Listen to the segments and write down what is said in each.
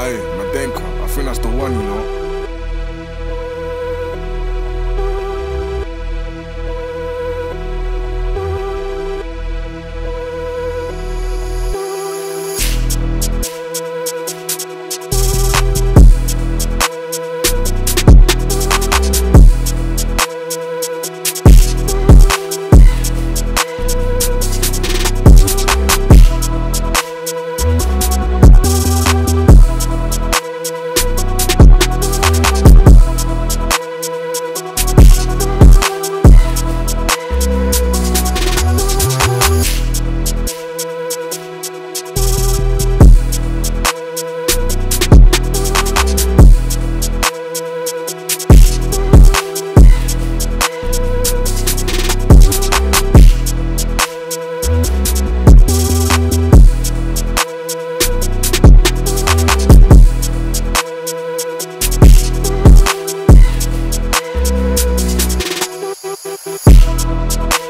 Aye, Madenka. I think that's the one, you know. Thank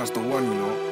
as the one, you know.